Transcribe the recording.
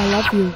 I love you.